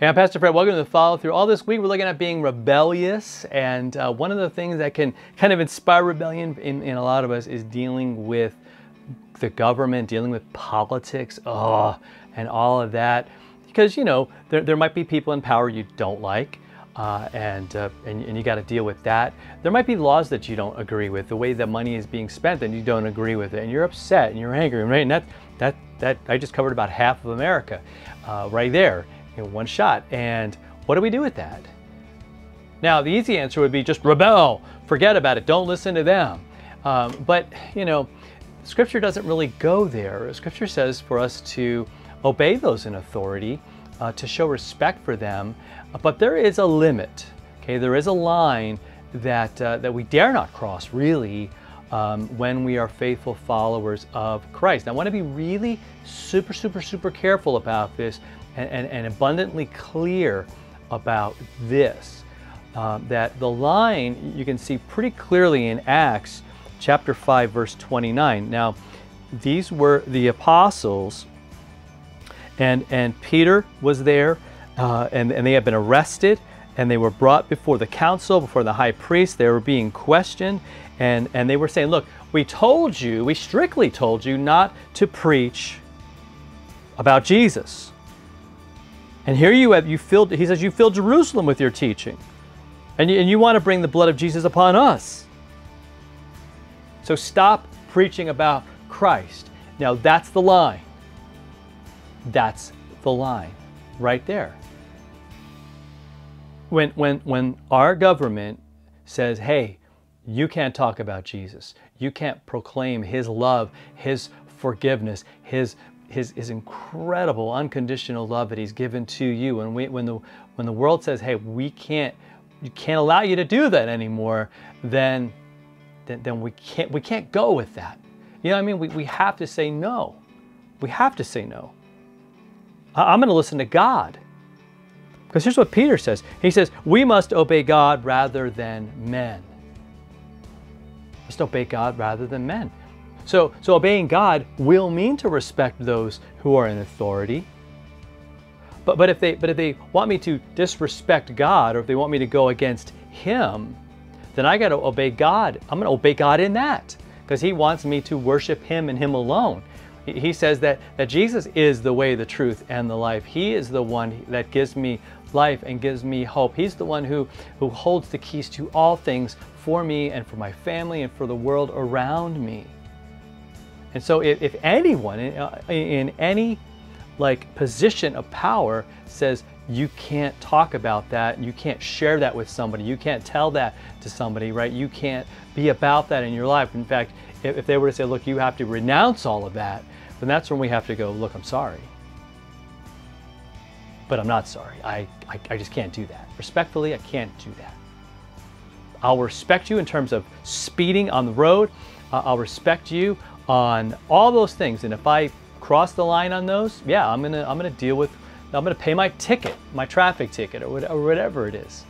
Hey, I'm Pastor Fred. Welcome to the follow through. All this week, we're looking at being rebellious. And uh, one of the things that can kind of inspire rebellion in, in a lot of us is dealing with the government, dealing with politics, oh, and all of that. Because, you know, there, there might be people in power you don't like. Uh, and, uh, and, and you got to deal with that. There might be laws that you don't agree with, the way that money is being spent, and you don't agree with it, and you're upset and you're angry, right? And that that that I just covered about half of America, uh, right there in one shot. And what do we do with that? Now, the easy answer would be just rebel, forget about it, don't listen to them. Um, but you know, Scripture doesn't really go there. Scripture says for us to obey those in authority, uh, to show respect for them, but there is a limit. Okay, there is a line that uh, that we dare not cross, really, um, when we are faithful followers of Christ. Now, I want to be really super, super, super careful about this and, and, and abundantly clear about this. Uh, that the line you can see pretty clearly in Acts chapter 5, verse 29. Now, these were the apostles, and, and Peter was there, uh, and, and they had been arrested, and they were brought before the council, before the high priest. They were being questioned, and, and they were saying, Look, we told you, we strictly told you not to preach about Jesus. And here you have, you filled, he says, you filled Jerusalem with your teaching. And you, and you want to bring the blood of Jesus upon us. So stop preaching about Christ. Now that's the line. That's the line right there. When, when, when our government says, hey, you can't talk about Jesus. You can't proclaim His love, His forgiveness, His his, his incredible unconditional love that he's given to you. And we, when the when the world says, "Hey, we can't, you can't allow you to do that anymore," then then, then we can't we can't go with that. You know what I mean? We, we have to say no. We have to say no. I'm going to listen to God. Because here's what Peter says. He says, "We must obey God rather than men." Let's obey God rather than men. So, so obeying God will mean to respect those who are in authority. But, but, if they, but if they want me to disrespect God or if they want me to go against Him, then I got to obey God. I'm going to obey God in that because He wants me to worship Him and Him alone. He says that, that Jesus is the way, the truth, and the life. He is the one that gives me life and gives me hope. He's the one who, who holds the keys to all things for me and for my family and for the world around me. And so if, if anyone in, uh, in any like position of power says you can't talk about that, you can't share that with somebody, you can't tell that to somebody, right? You can't be about that in your life. In fact, if, if they were to say, look, you have to renounce all of that, then that's when we have to go, look, I'm sorry. But I'm not sorry. I, I, I just can't do that. Respectfully, I can't do that. I'll respect you in terms of speeding on the road. Uh, I'll respect you on all those things. And if I cross the line on those, yeah, I'm gonna I'm gonna deal with I'm gonna pay my ticket, my traffic ticket, or whatever it is.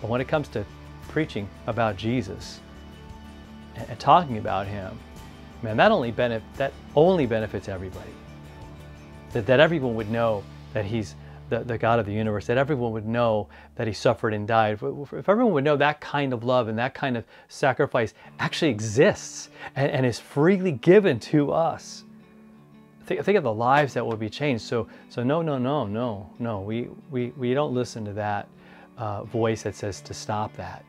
But when it comes to preaching about Jesus and, talking about Him, man, that only benefit that only benefits everybody. That that everyone would know that He's the, the God of the universe, that everyone would know that he suffered and died. If, if everyone would know that kind of love and that kind of sacrifice actually exists and, and is freely given to us, think, think of the lives that would be changed. So, so no, no, no, no, no. We, we, we don't listen to that uh, voice that says to stop that.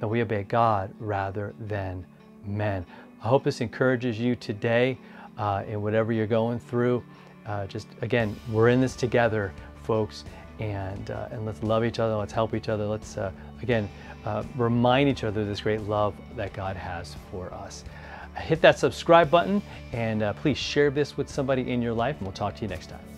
No, we obey God rather than men. I hope this encourages you today uh, in whatever you're going through uh, just again, we're in this together, folks, and uh, and let's love each other. Let's help each other. Let's uh, again uh, remind each other of this great love that God has for us. Hit that subscribe button and uh, please share this with somebody in your life, and we'll talk to you next time.